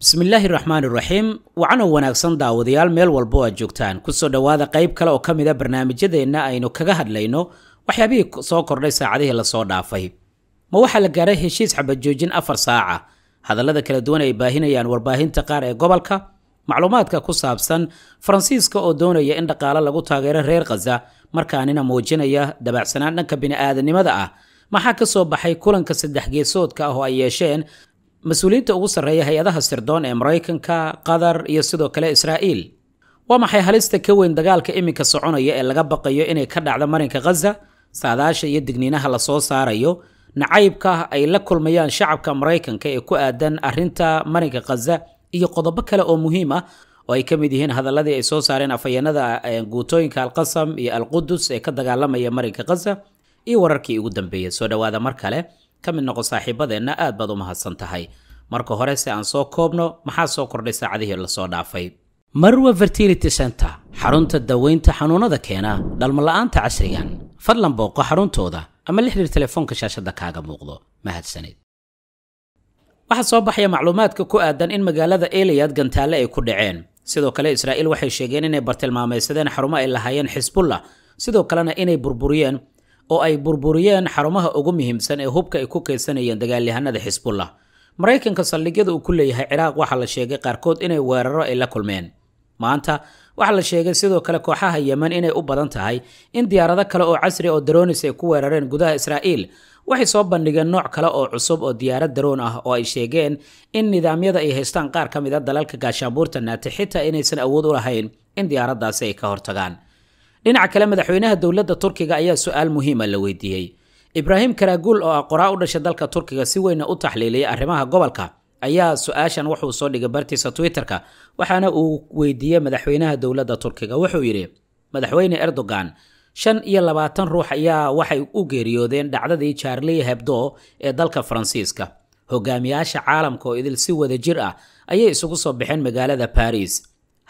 bismillaahi raxmaani raxiim wacanow wanaagsan daawadayaal meel walbo aad joogtaan. Kusoo dhowaada qayb kale oo ka mid a barnaamijyadeenna aynu kaga hadlayno. Waxyaabihii soo kordhay saacadihii la soo dhaafay. Ma waxaa la gaaray heshiis xabajoojin afar saaca? Hadallada kala duwan ay baahinayaan warbaahinta qaar ee gobolka. Macluumaadka ku saabsan faransiiska oo doonaya in dhaqaalo lagu taageero reer khaza markaanina muujinaya dabacsanaan dhanka bini'aadanimada ah. Maxaa ka soo baxay kulanka saddex geesoodka ah oo ay yeesheen mas'uuliyiinta ugu sarreeya hay'adaha sirdoon ee maraykanka qatar iyo sidoo kale israa'iil. Waa maxay halista ka weyn dagaalka iminka soconaya ee laga baqayo inay ka dhacdo marinka khaza saadaasha iyo digniinaha la soo saarayo nacaybka ay la kulmayaan shacabka maraykanka ee ku aadan arrinta marinka khaza iyo qodobo kale oo muhiim ah oo ay ka mid yihiin hadaladii ay soo saareen afhayeenada guutooyinka alqasam iyo alqudus ee ka dagaalamaya marinka khaza iyo wararkii ugu dambeeyay. Soo dhowaada mar kale ka mid noqo saaxiibadeenna aad baad u mahadsan tahay. Marka hore si aan soo koobno maxaa soo kordhay saacadihii la soo dhaafay? Marwa fertility center xarunta daweynta xanuunada keena dhalmola'aanta casrigan. Fadlan booqo xaruntooda ama la xiriir telefoonka shaashadda kaaga muuqdo. Mahadsaneed waxaa soo baxaya macluumaadka ku aadan in magaalada eliyad gantaale ay ku dhaceen. Sidoo kale israa'iil waxay sheegeen inay bartilmaamaysadeen xarumo ay lahaayeen xisbullah sidoo kalena inay burburiyeen oo ay burburiyeen xarumaha ugu muhiimsan ee hubka ay ku kaysanayeen dagaalyahanada xisbullah maraykanka saldhigyada uu ku leeyahay ciraaq waxaa la sheegay qaarkood inay weeraro ay la kulmeen. Maanta waxaa la sheegay sidoo kale kooxaha yemen inay u badan tahay in diyaarado kale oo casri oo daroonis ay ku weerareen gudaha israa'iil. Waxay soo bandhigeen nooc kale oo cusub oo diyaarad daroon ah oo ay sheegeen in nidaamyada ay haystaan qaar ka mid a dalalka gaashaanbuurta naati xitaa inaysan awood u lahayn in diyaaraddaasi ay ka hortagaan dhinaca kale madaxweynaha dowladda turkiga ayaa su'aal muhiima la weydiiyey. Ibraahim karaaguul oo ah qoraa u dhashay dalka turkiga si weyna u taxliiliyay arrimaha gobolka ayaa su'aashan wuxuu soo dhigay bartiisa twitter-ka waxaana uu weydiiyey madaxweynaha dowladda turkiga. Wuxuu yidhi madaxweyne erdogan shan iyo labaatan ruux ayaa waxay u geeriyoodeen dhacdadii charlie hebdo ee dalka faransiiska. Hogaamiyaasha caalamka oo idil si wada jir ah ayay isugu soo baxeen magaalada baris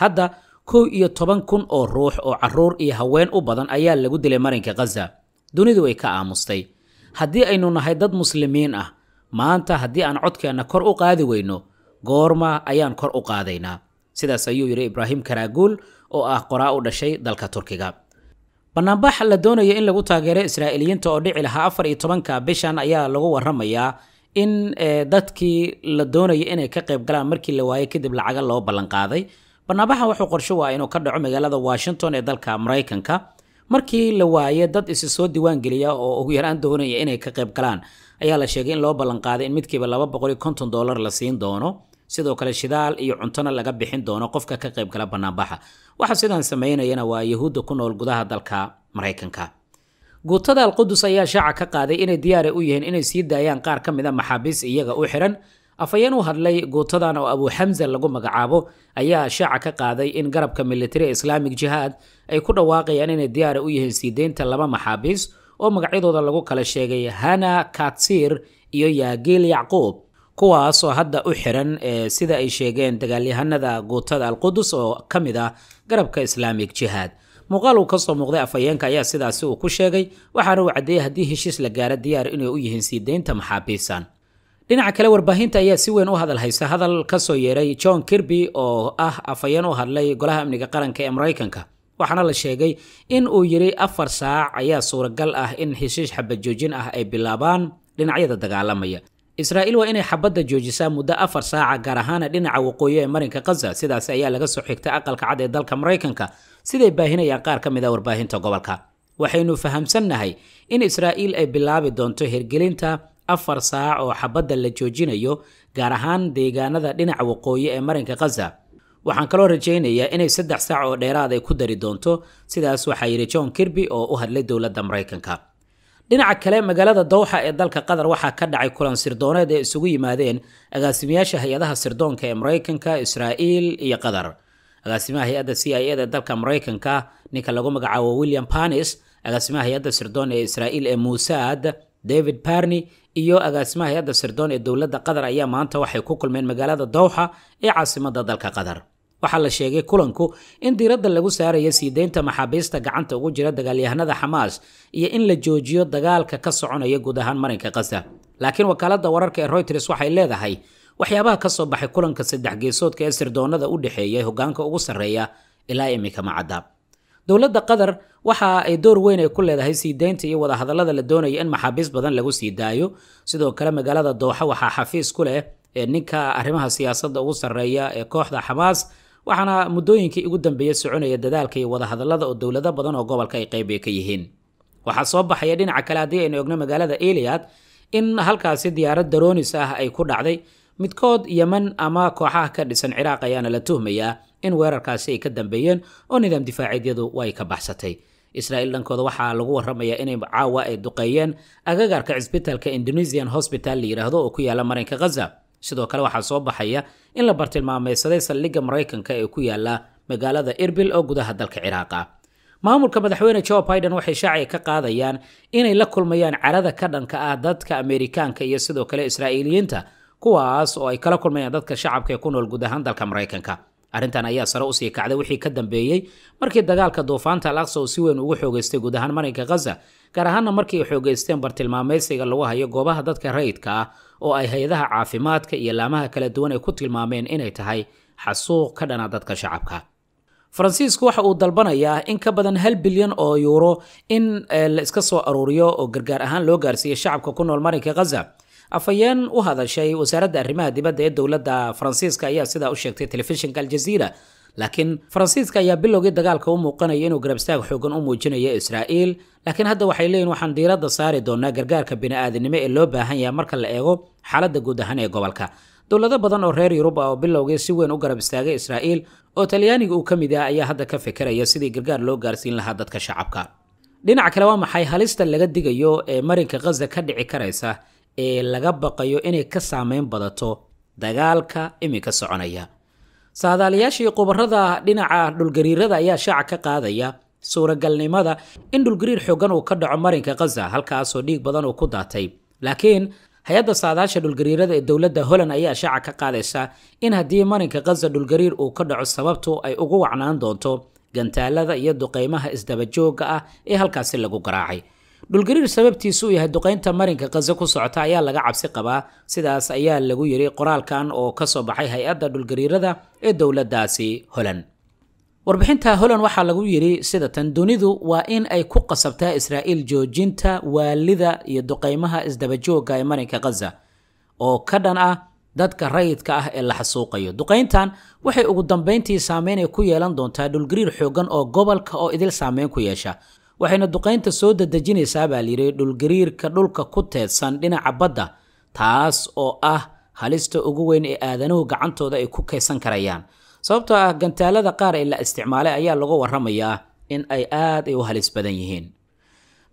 hadda kow iyo toban kun oo ruux oo carruur iyo haween u badan ayaa lagu dilay marinka khaza dunidu way ka aamustay. Haddii aynu nahay dad muslimiin ah maanta haddii aan codkeenna kor u qaadi weyno goorma ayaan kor u qaadaynaa. Sidaas ayuu yidhi ibraahim karaaguul oo ah qoraa u dhashay dalka turkiga. Banaanbax la doonayo in lagu taageero israa'iiliyiinta oo dhici lahaa afar iyo tobanka bishan ayaa lagu waramayaa in dadkii la doonayo inay ka qayb galaan markii la waayey kadib lacaga loo ballanqaaday banaanbaxa wuxuu qorsho waa inuu ka dhaco magaalada washington ee dalka maraykanka. Markii la waaye dad isi soo diiwaan oo ugu yaraan doonaya inay ka qayb galaan ayaa la sheegay in loo ballanqaaday in midkiiba laba boqol konton dollar la siin doono. Sidoo kale shidaal iyo cuntona laga bixin doono qofka ka qayb gala banaanbaxa waxa sidaan sameynayana waa yahuudda ku nool gudaha dalka maraykanka. Guutada alqudus ayaa shaaca ka qaaday inay diyaara u yihiin inay sii daayaan qaar ka mid a maxaabiis iyaga u xiran afhayeen u hadlay guutadan oo abu xamza lagu magacaabo ayaa shaaca ka qaaday in garabka military islamic jihaad ay ku dhawaaqayaan inay diyaara u yihiin sii deynta laba maxaabiis oo magacyadooda lagu kala sheegay hana katsir iyo yaagil yacquub kuwaasoo hadda u xiran sida ay sheegeen dagaalyahanada guutada alqudus oo ka mid ah garabka islamic jihaad muuqaal uu ka soo muuqday afhayeenka ayaa sidaasi uu ku sheegay waxaana uu caddeeyey haddii heshiis la gaaro diyaar inay u yihiin sii deynta maxaabiisan dhinaca kale warbaahinta ayaa si weyn u hadal haysa hadal ka soo yeeray john kirby oo ah afhayeen u hadlay golaha amniga qaranka ee maraykanka. Waxaana la sheegay in uu yidhi afar saac ayaa suuragal ah in heshiis xabad joojin ah ay bilaabaan dhinacyada dagaalamaya. Israa'iil waa inay xabadda joojisaa muddo afar saaca gaar ahaana dhinaca waqooyi ee marinka khaza sidaas ayaa laga soo xigtay aqalka cad ee dalka maraykanka. Siday baahinayaan qaar ka mid a warbaahinta gobolka. Waxaynu fahamsannahay in israa'iil ay bilaabi doonto hirgelinta afar saac oo xabadda la joojinayo gaar ahaan deegaanada dhinaca waqooyi ee marinka khaza waxaan kaloo rajaynayaa inay saddex saac oo dheeraad ay ku dari doonto sidaas waxaa yidhi john kirby oo u hadlay dowladda maraykanka. Dhinaca kale magaalada dowxa ee dalka qatar waxaa ka dhacay kulan sirdooneed ee isugu yimaadeen agaasimayaasha hay'adaha sirdoonka ee maraykanka israa'iil iyo qatar. Agaasimaha hay'adda c i eda ee dalka maraykanka ninka lagu magacaabo william panis agaasimaha hay'adda sirdoon ee israa'iil ee muusaad david barney iyo agaasimaha hay'adda sirdoon ee dowladda qatar ayaa maanta waxay ku kulmeen magaalada dowxa ee caasimada dalka qatar. Waxaa la sheegay kulanku in diiradda lagu saaraya sii deynta maxaabiista gacanta ugu jira dagaalyahanada xamaas iyo in la joojiyo dagaalka ka soconaya guud ahaan marinka khaza laakiin wakaaladda wararka ee reuters waxay leedahay waxyaabaha ka soo baxay kulanka saddex geesoodka ee sirdoonada u dhexeeya hogaanka ugu sarreeya ilaa iminka macadda dowladda qatar waxa ay door weyn ay ku leedahay sii deynta iyo wadahadallada la doonaya in maxaabiis badan lagu sii daayo. Sidoo kale magaalada dooxa waxaa xafiis ku leh ee ninka arrimaha siyaasadda ugu sarreeya ee kooxda xamaas waxaana muddooyinkii ugu dambeeya soconaya dadaalka iyo wadahadallada oo dowlado badan oo gobolka ay qayb ka yihiin. Waxaa soo baxaya dhinaca kale haddii aynu egno magaalada eliad in halkaasi diyaarad daroonis ah ay ku dhacday. Midkood yeman ama kooxaha ka dhisan ciraaq ayaana la tuhmayaa in weerarkaasi ay ka dambeeyeen oo nidaam difaaciidyadu way ka baxsatay. Israa'iil dhankooda waxaa lagu warramayaa inay caawa ay duqeeyeen agagaarka cisbitaalka indonesian hospital la yidhaahdo oo ku yaalla marinka ghaza sidoo kale waxaa soo baxaya in la bartilmaameysaday saldhigga maraykanka ee ku yaalla magaalada irbil oo gudaha dalka ciraaqa maamulka madaxweyne joe biden waxay shaaciga ka qaadayaan inay la kulmayaan carada ka dhanka ah dadka ameerikaanka iyo sidoo kale israa'iiliyiinta kuwaas oo ay kala kulmayaan dadka shacabka ee ku nool guud ahaan dalka maraykanka arrintan ayaa sare u sii kacday wixii ka dambeeyey markii dagaalka duufaanta al aqsa uu si weyn ugu xoogeystay guud ahaan marinka ghaza gaar ahaanna markii ay xoogeysteen bartilmaameysiga lagu hayo goobaha dadka rayidka ah oo ay hay'adaha caafimaadka iyo laamaha kala duwan ay ku tilmaameen inay tahay xasuuq ka dhana dadka shacabka. Faransiisku waxa uu dalbanayaa in ka badan hal bilyan oo yuuro in la iska soo aruuriyo oo gargaar ahaan loo gaarsiiyo shacabka ku nool marinka ghaza afhayeen u hadashay wasaaradda arrimaha dibadda ee dowladda faransiiska ayaa sidaa u sheegtay telefishinka aljaziira laakiin faransiiska ayaa bilowgii dagaalka u muuqanaya inuu garabstaag xoogan u muujinayo israa'iil laakiin hadda waxay leeyihiin waxaan diiradda saari doonaa gargaarka bini'aadanimo ee loo baahan yahay marka la eego xaaladda guud ahaan ee gobolka. Dowlado badan oo reer yurub ah oo bilowgii si weyn u garab istaagay israa'iil oo talyaaniga uu ka mid ah ayaa hadda ka fikiraya sidii gargaar loo gaarsiin lahaa dadka shacabka. Dhinaca kale waa maxay halista laga digayo ee marinka ghaza ka dhici karaysa ee laga baqayo inay ka saameyn badato dagaalka iminka soconaya. Saadaalayaashii khubarada dhinaca dhulgariirada ayaa shaaca ka qaadaya suuragalnimada in dhulgariir xoogan uu ka dhaco marinka ghaza halkaasoo dhiig badan uu ku daatay. Laakiin hay'adda saadaasha dhulgariirada ee dowladda holland ayaa shaaca ka qaadaysa in haddii marinka ghaza dhulgariir uu ka dhaco sababtu ay ugu wacnaan doonto gantaalada iyo duqeymaha isdabajooga ah ee halkaasi lagu garaacay dhulgariir sababtiisu yahay duqeynta marinka ghaza ku socota ayaa laga cabsi qabaa. Sidaas ayaa lagu yiri qoraalkan oo ka soo baxay hay'adda dhulgariirada ee dowladdaasi holland. Warbixinta holland waxaa lagu yidhi sida tan dunidu waa in ay ku qasabtaa israa'iil joojinta waalida iyo duqeymaha isdabajooga ee marinka ghaza oo ka dhan ah dadka rayidka ah ee la xasuuqayo. Duqeyntan waxay ugu dambeyntii saameynay ku yeelan doontaa dhulgariir xoogan oo gobolka oo idil saameyn ku yeesha waxayna duqeynta soo dadejinaysaa baa layidhi dhulgariirka dhulka ku teedsan dhinaca badda taas oo ah halista ugu weyn ee aadanuhu gacantooda ay ku kaysan karayaan. Sababtoo ah gantaalada qaar ee la isticmaalay ayaa lagu warramayaa in ay aad ay u halis badan yihiin.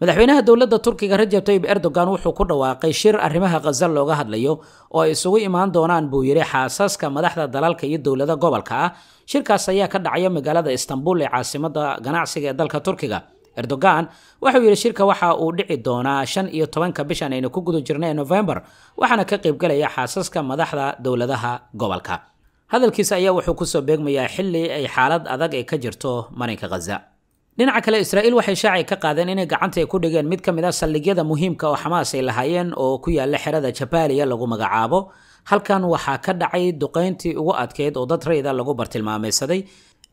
Madaxweynaha dowladda turkiga rajab tayib erdogan wuxuu ku dhawaaqay shir arrimaha khaza looga hadlayo oo ay isugu imaan doonaan buu yidhi. Xaasaska madaxda dalalka iyo dowladda gobolka ah shirkaas ayaa ka dhacaya magaalada istanbul ee caasimada ganacsiga ee dalka turkiga erdogan waxauu yidhi shirka waxa uu dhici doonaa shan iyo tobanka bishan aynu ku guda jirnay novembar waxaana ka qaybgelaya xaasaska madaxda dowladaha gobolka. Hadalkiisa ayaa wuxuu ku soo beegmayaa xili ay xaalad adag ay ka jirto marinka khaza dhinaca kale israa'iil waxay shaaci ka qaadeen inay gacanta ay ku dhigeen mid ka mid a saldhigyada muhiimka oo xamaas ay lahaayeen oo ku yaalla xerada jabaaliya lagu magacaabo. Halkan waxaa ka dhacay duqayntii ugu adkeyd oo dad rayida lagu bartilmaameysaday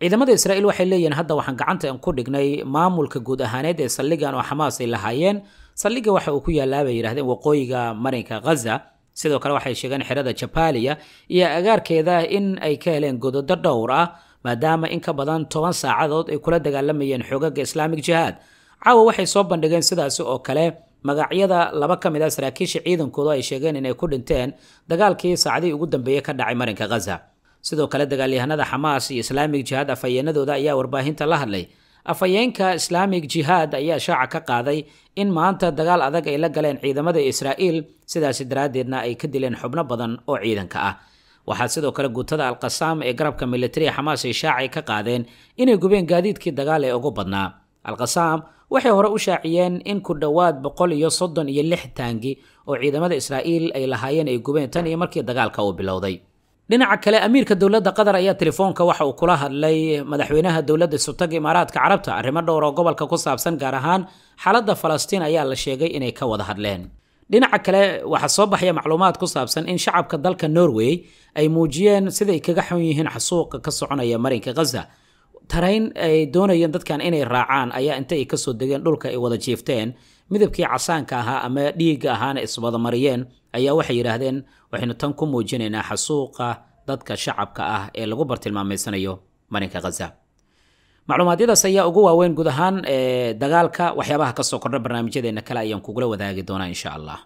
ciidamada israa'iil waxay leeyihiin hadda waxaan gacanta ku dhignay maamulka guud ahaaneed ee saldhigan oo xamaas ay lahaayeen saldhiga waxa uu ku yaallaa bay yidhahdeen waqooyiga marinka ghaza. Sidoo kale waxay sheegeen xerada jabaaliya iyo agaarkeeda in ay ka heleen gododo dhowr ah maadaama in ka badan toban saacadood ay kula dagaalamayeen xoogaga islaamic jihaad. Caawa waxay soo bandhigeen sidaasi oo kale magacyada laba ka mid ah saraakiisha ciidankoodu ay sheegeen inay ku dhinteen dagaalkii saacadihii ugu dambeeyey ka dhacay marinka ghaza sidoo kale dagaalyahanada xamaas iyo islaamic jihaad afhayeenadooda ayaa warbaahinta la hadlay. Afhayeenka islaamic jihaad ayaa shaaca ka qaaday in maanta dagaal adag ay la galeen ciidamada israa'iil sidaasi daraaddeedna ay ka dileen xubno badan oo ciidanka ah. Waxaa sidoo kale guutada alqasaam ee garabka militariga xamaas ay shaacay ka qaadeen inay gubeen gaadiidkii dagaal ee ugu badnaa. Alqasaam waxay hore u shaaciyeen in ku dhowaad boqol iyo soddon iyo lix taangi oo ciidamada israa'iil ay lahaayeen ay gubeen tan iyo markii dagaalka uu bilowday dhinaca kale amiirka dowladda qatar ayaa telefoonka waxa uu kula hadlay madaxweynaha dowladda sultanka imaaraadka carabta arrimo dhowr oo gobolka ku saabsan gaar ahaan xaaladda falastiin ayaa la sheegay inay ka wada hadleen. Dhinaca kale waxaa soo baxaya macluumaad ku saabsan in shacabka dalka norway ay muujiyeen siday kaga xun yihiin xasuuqa ka soconaya marinka khaza tarayn ay doonayeen dadkan inay raacaan ayaa inta ay ka soo degeen dhulka ay wada jiifteen midabkii casaanka ahaa ama dhiigga ahaana iswadamariyeen ayaa waxay yidhaahdeen waxaynu tan ku muujinaynaa xasuuqa dadka shacabka ah ee lagu bartilmaameysanayo marinka khaza macluumaadyadaas ayaa ugu waaweyn guud ahaan dagaalka waxyaabaha ka soo kordha barnaamijyadeena kale ayaan kugula wadaagi doonaa insha allah